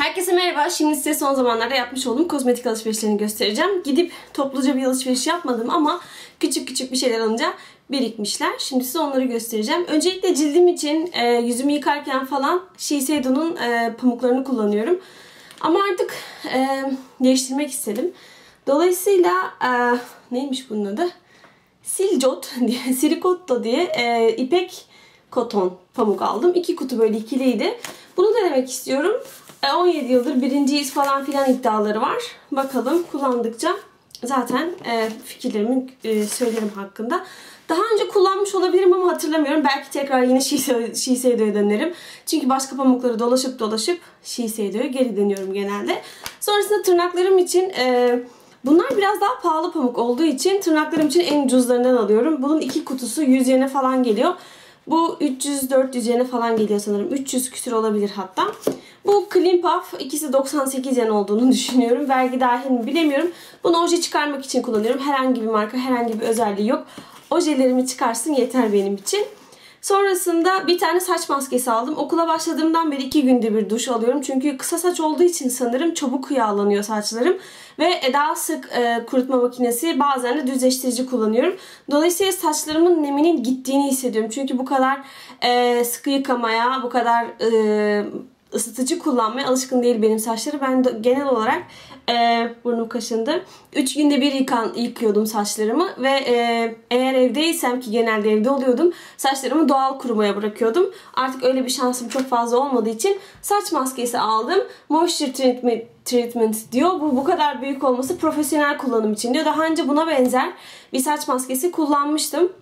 Herkese merhaba. Şimdi size son zamanlarda yapmış olduğum kozmetik alışverişlerini göstereceğim. Gidip topluca bir alışveriş yapmadım ama küçük küçük bir şeyler alınca birikmişler. Şimdi size onları göstereceğim. Öncelikle cildim için e, yüzümü yıkarken falan Shiseido'nun e, pamuklarını kullanıyorum. Ama artık e, değiştirmek istedim. Dolayısıyla e, neymiş bunun adı? Siljot diye, diye e, ipek koton pamuk aldım. İki kutu böyle ikiliydi. Bunu denemek istiyorum. 17 e, yıldır birinciyiz falan filan iddiaları var. Bakalım kullandıkça zaten e, fikirlerimi e, söylerim hakkında. Daha önce kullanmış olabilirim ama hatırlamıyorum. Belki tekrar yine Shiseido'ya dönerim. Çünkü başka pamukları dolaşıp dolaşıp Shiseido'ya geri dönüyorum genelde. Sonrasında tırnaklarım için... E, Bunlar biraz daha pahalı pamuk olduğu için tırnaklarım için en ucuzlarından alıyorum. Bunun iki kutusu 100 yene falan geliyor. Bu 300-400 yene falan geliyor sanırım. 300 küsür olabilir hatta. Bu Clean Puff ikisi 98 yen olduğunu düşünüyorum. Vergi dahil mi bilemiyorum. Bunu oje çıkarmak için kullanıyorum. Herhangi bir marka, herhangi bir özelliği yok. Ojelerimi çıkarsın yeter benim için. Sonrasında bir tane saç maskesi aldım. Okula başladığımdan beri iki günde bir duş alıyorum. Çünkü kısa saç olduğu için sanırım çabuk yağlanıyor saçlarım. Ve daha sık e, kurutma makinesi bazen de düzleştirici kullanıyorum. Dolayısıyla saçlarımın neminin gittiğini hissediyorum. Çünkü bu kadar e, sıkı yıkamaya, bu kadar e, ısıtıcı kullanmaya alışkın değil benim saçları. Ben de genel olarak e, burnum kaşındı. 3 günde bir yıkan, yıkıyordum saçlarımı ve e, eğer evdeysem ki genelde evde oluyordum saçlarımı doğal kurumaya bırakıyordum. Artık öyle bir şansım çok fazla olmadığı için saç maskesi aldım. Moisture treatment, treatment diyor. Bu bu kadar büyük olması profesyonel kullanım için diyor. Daha önce buna benzer bir saç maskesi kullanmıştım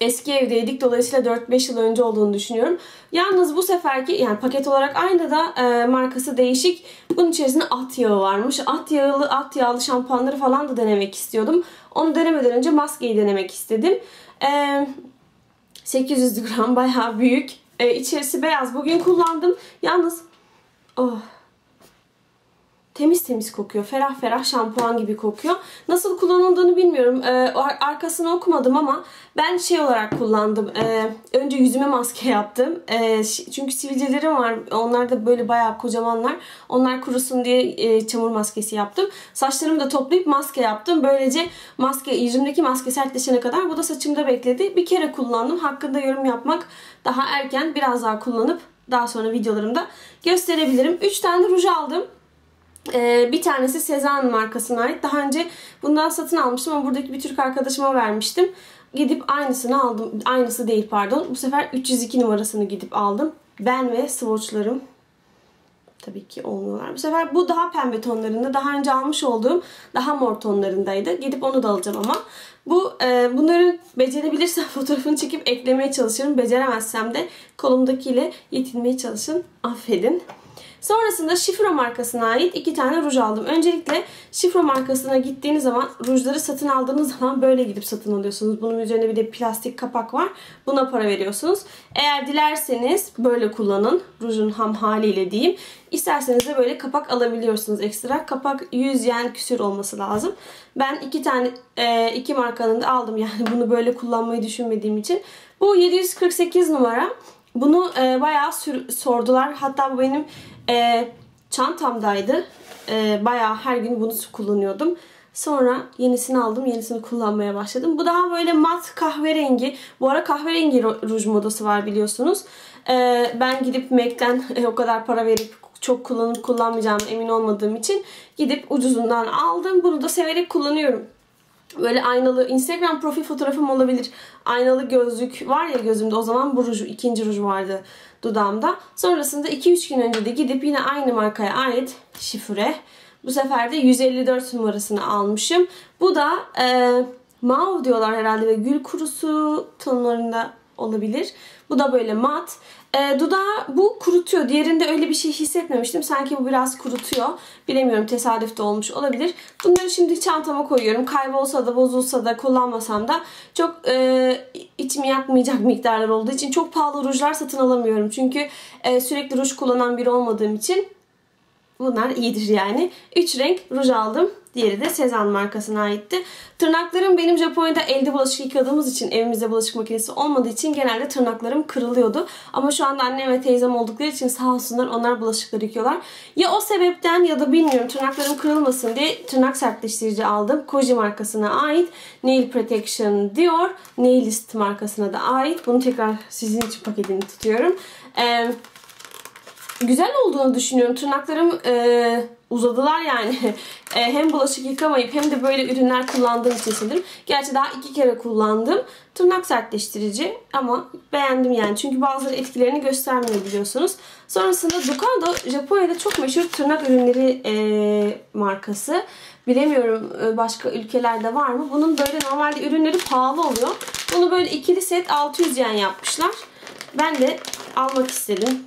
eski evdeydik. Dolayısıyla 4-5 yıl önce olduğunu düşünüyorum. Yalnız bu seferki yani paket olarak aynı da e, markası değişik. Bunun içerisinde at yağı varmış. At yağlı, at yağlı şampuanları falan da denemek istiyordum. Onu denemeden önce maskeyi denemek istedim. E, 800 gram bayağı büyük. E, içerisi beyaz. Bugün kullandım. Yalnız oh temiz temiz kokuyor. Ferah ferah şampuan gibi kokuyor. Nasıl kullanıldığını bilmiyorum. Ee, arkasını okumadım ama ben şey olarak kullandım. Ee, önce yüzüme maske yaptım. Ee, çünkü sivilcelerim var. Onlar da böyle bayağı kocamanlar. Onlar kurusun diye e, çamur maskesi yaptım. Saçlarımı da toplayıp maske yaptım. Böylece maske yüzümdeki maske sertleşene kadar bu da saçımda bekledi. Bir kere kullandım. Hakkında yorum yapmak daha erken. Biraz daha kullanıp daha sonra videolarımda gösterebilirim. 3 tane ruj aldım. Ee, bir tanesi Sezan markasına ait. Daha önce bundan satın almıştım ama buradaki bir Türk arkadaşıma vermiştim. Gidip aynısını aldım. Aynısı değil pardon. Bu sefer 302 numarasını gidip aldım. Ben ve swatchlarım tabii ki olmuyorlar. Bu sefer bu daha pembe tonlarında. Daha önce almış olduğum daha mor tonlarındaydı. Gidip onu da alacağım ama. Bu e, bunları becerebilirsem fotoğrafını çekip eklemeye çalışırım. Beceremezsem de kolumdakiyle yetinmeye çalışın. Affedin. Sonrasında Şifro markasına ait iki tane ruj aldım. Öncelikle Şifro markasına gittiğiniz zaman rujları satın aldığınız zaman böyle gidip satın alıyorsunuz. Bunun üzerine bir de plastik kapak var. Buna para veriyorsunuz. Eğer dilerseniz böyle kullanın. Rujun ham haliyle diyeyim. İsterseniz de böyle kapak alabiliyorsunuz ekstra. Kapak 100 yen küsür olması lazım. Ben iki tane e, iki markanın da aldım yani bunu böyle kullanmayı düşünmediğim için. Bu 748 numara. Bunu e, bayağı sür, sordular. Hatta bu benim e, çantamdaydı. E, bayağı her gün bunu kullanıyordum. Sonra yenisini aldım. Yenisini kullanmaya başladım. Bu daha böyle mat kahverengi. Bu ara kahverengi ruj modası var biliyorsunuz. E, ben gidip MAC'den e, o kadar para verip çok kullanıp kullanmayacağım emin olmadığım için gidip ucuzundan aldım. Bunu da severek kullanıyorum. Böyle aynalı Instagram profil fotoğrafım olabilir. Aynalı gözlük var ya gözümde o zaman bu ruj, ikinci ruj vardı dudağımda. Sonrasında 2-3 gün önce de gidip yine aynı markaya ait şifre. Bu sefer de 154 numarasını almışım. Bu da e, mav diyorlar herhalde ve gül kurusu tonlarında olabilir. Bu da böyle mat. E, dudağı bu kurutuyor. Diğerinde öyle bir şey hissetmemiştim. Sanki bu biraz kurutuyor. Bilemiyorum tesadüf de olmuş olabilir. Bunları şimdi çantama koyuyorum. Kaybolsa da bozulsa da kullanmasam da çok e, içimi yakmayacak miktarlar olduğu için çok pahalı rujlar satın alamıyorum. Çünkü e, sürekli ruj kullanan biri olmadığım için bunlar iyidir yani. 3 renk ruj aldım. Diğeri de Sezan markasına aitti. Tırnaklarım benim Japonya'da elde bulaşık yıkadığımız için evimizde bulaşık makinesi olmadığı için genelde tırnaklarım kırılıyordu. Ama şu anda annem ve teyzem oldukları için sağ olsunlar onlar bulaşıkları yıkıyorlar. Ya o sebepten ya da bilmiyorum tırnaklarım kırılmasın diye tırnak sertleştirici aldım. Koji markasına ait. Nail Protection diyor. Nailist markasına da ait. Bunu tekrar sizin için paketini tutuyorum. Eee güzel olduğunu düşünüyorum. Tırnaklarım e, uzadılar yani. e, hem bulaşık yıkamayıp hem de böyle ürünler kullandığım için sanırım. Gerçi daha iki kere kullandım. Tırnak sertleştirici ama beğendim yani. Çünkü bazıları etkilerini göstermiyor biliyorsunuz. Sonrasında Ducado Japonya'da çok meşhur tırnak ürünleri e, markası. Bilemiyorum e, başka ülkelerde var mı? Bunun böyle normalde ürünleri pahalı oluyor. Bunu böyle ikili set 600 yen yapmışlar. Ben de almak istedim.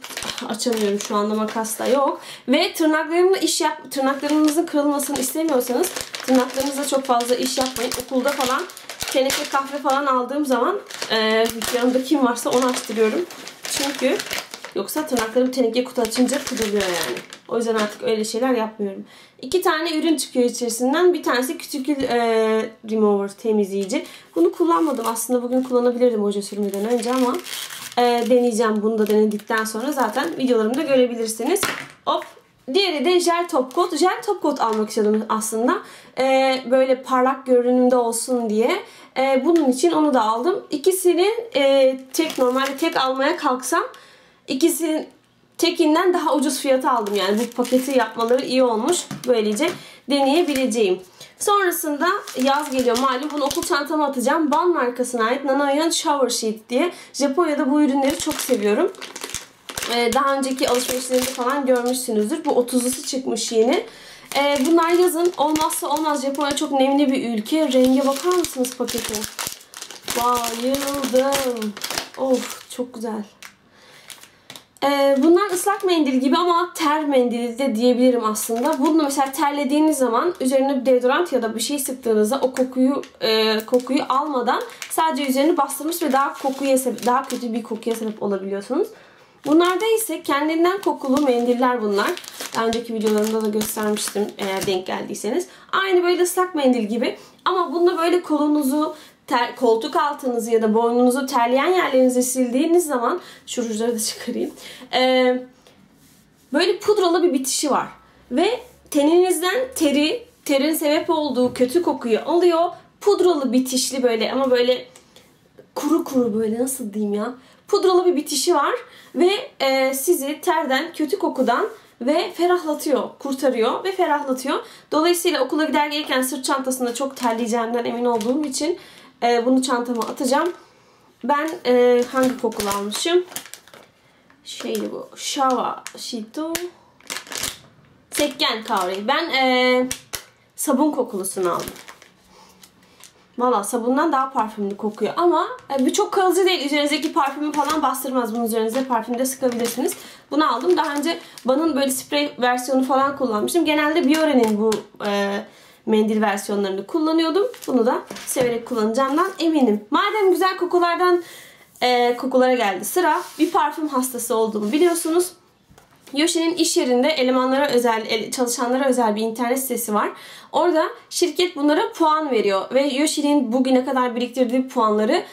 Açamıyorum şu anda makas da yok. Ve tırnaklarımla iş yap, tırnaklarınızın kırılmasını istemiyorsanız tırnaklarınızla çok fazla iş yapmayın. Okulda falan teneke kahve falan aldığım zaman e, yanımda kim varsa onu açtırıyorum. Çünkü yoksa tırnaklarım teneke kutu açınca kırılıyor yani. O yüzden artık öyle şeyler yapmıyorum. İki tane ürün çıkıyor içerisinden. Bir tanesi küçükül e, remover temizleyici. Bunu kullanmadım. Aslında bugün kullanabilirdim hoca sürmeden önce ama e, deneyeceğim. Bunu da denedikten sonra zaten videolarımda görebilirsiniz. Hop. Diğeri de jel top coat. Jel top coat almak istedim aslında. E, böyle parlak görünümde olsun diye. E, bunun için onu da aldım. İkisini e, tek normalde tek almaya kalksam ikisinin tekinden daha ucuz fiyata aldım. Yani bu paketi yapmaları iyi olmuş. Böylece deneyebileceğim. Sonrasında yaz geliyor malum. Bunu okul çantama atacağım. Ban markasına ait Nanoyan Shower Sheet diye. Japonya'da bu ürünleri çok seviyorum. Ee, daha önceki alışverişlerinde falan görmüşsünüzdür. Bu 30'lusu çıkmış yeni. Ee, bunlar yazın olmazsa olmaz. Japonya çok nemli bir ülke. Renge bakar mısınız paketin? Bayıldım. Of çok güzel. Ee, bunlar ıslak mendil gibi ama ter mendili de diyebilirim aslında. Bunu mesela terlediğiniz zaman üzerine bir deodorant ya da bir şey sıktığınızda o kokuyu e, kokuyu almadan sadece üzerini bastırmış ve daha kokuya daha kötü bir kokuya sebep olabiliyorsunuz. Bunlarda ise kendinden kokulu mendiller bunlar. Daha önceki videolarımda da göstermiştim eğer denk geldiyseniz. Aynı böyle ıslak mendil gibi ama bunda böyle kolunuzu ter, koltuk altınızı ya da boynunuzu terleyen yerlerinizi sildiğiniz zaman şu rujları da çıkarayım. Ee, böyle pudralı bir bitişi var. Ve teninizden teri, terin sebep olduğu kötü kokuyu alıyor. Pudralı bitişli böyle ama böyle kuru kuru böyle nasıl diyeyim ya. Pudralı bir bitişi var ve e, sizi terden, kötü kokudan ve ferahlatıyor, kurtarıyor ve ferahlatıyor. Dolayısıyla okula gider gelirken sırt çantasında çok terleyeceğimden emin olduğum için e, bunu çantama atacağım. Ben e, hangi kokulu almışım? Şeydi bu. Shava Shito. Sekken Kavri. Ben e, sabun kokulusunu aldım. Valla sabundan daha parfümlü kokuyor ama e, bu çok kalıcı değil. Üzerinizdeki parfümü falan bastırmaz. Bunun üzerinize parfümde sıkabilirsiniz. Bunu aldım. Daha önce Ban'ın böyle sprey versiyonu falan kullanmıştım. Genelde Biore'nin bu e, mendil versiyonlarını kullanıyordum. Bunu da severek kullanacağımdan eminim. Madem güzel kokulardan e, kokulara geldi sıra. Bir parfüm hastası olduğumu biliyorsunuz. Yoshi'nin iş yerinde elemanlara özel, çalışanlara özel bir internet sitesi var. Orada şirket bunlara puan veriyor ve Yoshi'nin bugüne kadar biriktirdiği puanları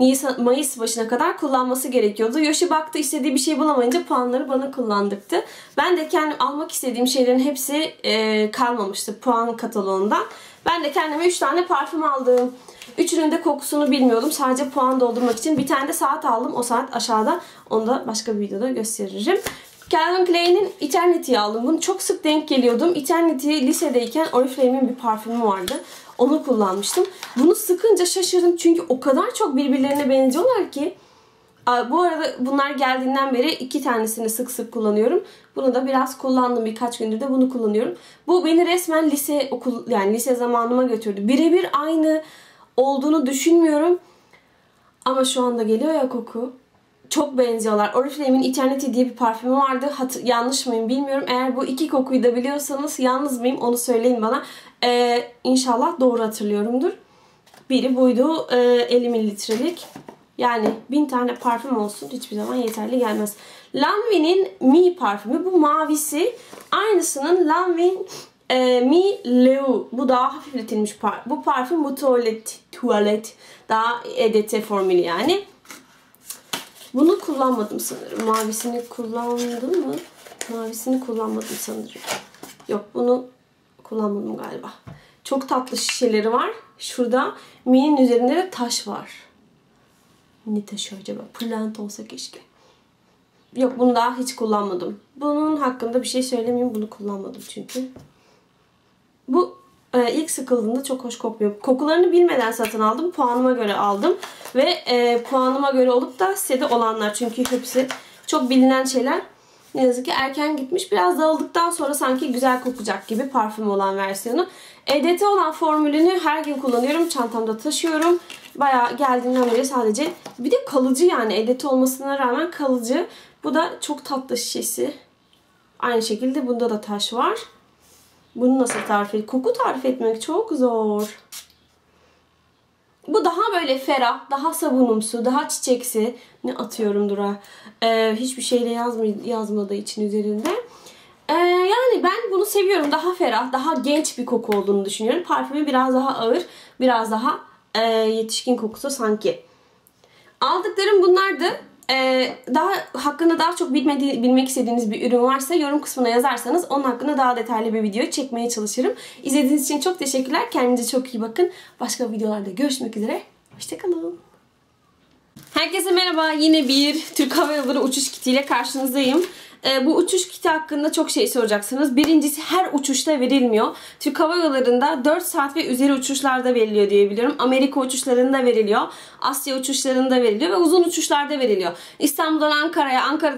Nisan, Mayıs başına kadar kullanması gerekiyordu. Yoshi baktı istediği bir şey bulamayınca puanları bana kullandırdı. Ben de kendim almak istediğim şeylerin hepsi e, kalmamıştı puan kataloğunda. Ben de kendime 3 tane parfüm aldım. Üçünün de kokusunu bilmiyordum. Sadece puan doldurmak için. Bir tane de saat aldım. O saat aşağıda. Onu da başka bir videoda gösteririm. Calvin Klein'in Eternity'yi aldım. Bunu çok sık denk geliyordum. Eternity lisedeyken Oriflame'in bir parfümü vardı. Onu kullanmıştım. Bunu sıkınca şaşırdım çünkü o kadar çok birbirlerine benziyorlar ki. Bu arada bunlar geldiğinden beri iki tanesini sık sık kullanıyorum. Bunu da biraz kullandım. Birkaç gündür de bunu kullanıyorum. Bu beni resmen lise okul yani lise zamanıma götürdü. Birebir aynı olduğunu düşünmüyorum. Ama şu anda geliyor ya koku çok benziyorlar. Oriflame'in Eternity diye bir parfümü vardı. Hat yanlış mıyım bilmiyorum. Eğer bu iki kokuyu da biliyorsanız yalnız mıyım onu söyleyin bana. Ee, inşallah doğru hatırlıyorumdur. Biri buydu. Ee, 50 mililitrelik. Yani bin tane parfüm olsun hiçbir zaman yeterli gelmez. Lanvin'in Mi parfümü. Bu mavisi. Aynısının Lanvin e, Mi Leu. Bu daha hafifletilmiş par bu parfüm. Bu tuvalet. Tuvalet. Daha EDT formülü yani. Bunu kullanmadım sanırım. Mavisini kullandım mı? Mavisini kullanmadım sanırım. Yok bunu kullanmadım galiba. Çok tatlı şişeleri var. Şurada Mi'nin üzerinde de taş var. Ne taşı acaba? Pırlanta olsa keşke. Yok bunu daha hiç kullanmadım. Bunun hakkında bir şey söylemeyeyim. Bunu kullanmadım çünkü. Bu e, ilk sıkıldığında çok hoş kokmuyor. Kokularını bilmeden satın aldım. Puanıma göre aldım. Ve e, puanıma göre olup da sitede olanlar. Çünkü hepsi çok bilinen şeyler. Ne yazık ki erken gitmiş. Biraz dağıldıktan sonra sanki güzel kokacak gibi parfüm olan versiyonu. EDT olan formülünü her gün kullanıyorum. Çantamda taşıyorum. Bayağı geldiğinden beri sadece bir de kalıcı yani EDT olmasına rağmen kalıcı. Bu da çok tatlı şişesi. Aynı şekilde bunda da taş var. Bunu nasıl tarif et? Koku tarif etmek çok zor. Bu daha böyle ferah, daha sabunumsu, daha çiçeksi. Ne atıyorum dura? Ee, hiçbir şeyle yazma, yazmadığı için üzerinde. Ee, yani ben bunu seviyorum. Daha ferah, daha genç bir koku olduğunu düşünüyorum. Parfümü biraz daha ağır, biraz daha e, yetişkin kokusu sanki. Aldıklarım bunlardı. Ee, daha hakkında daha çok bilmediği, bilmek istediğiniz bir ürün varsa yorum kısmına yazarsanız onun hakkında daha detaylı bir video çekmeye çalışırım. İzlediğiniz için çok teşekkürler. Kendinize çok iyi bakın. Başka videolarda görüşmek üzere. Hoşçakalın. Herkese merhaba. Yine bir Türk Hava Yolları uçuş kitiyle karşınızdayım. E, bu uçuş kiti hakkında çok şey soracaksınız. Birincisi her uçuşta verilmiyor. Türk Hava Yolları'nda 4 saat ve üzeri uçuşlarda veriliyor diye biliyorum. Amerika uçuşlarında veriliyor. Asya uçuşlarında veriliyor ve uzun uçuşlarda veriliyor. İstanbul'dan Ankara'ya, Ankara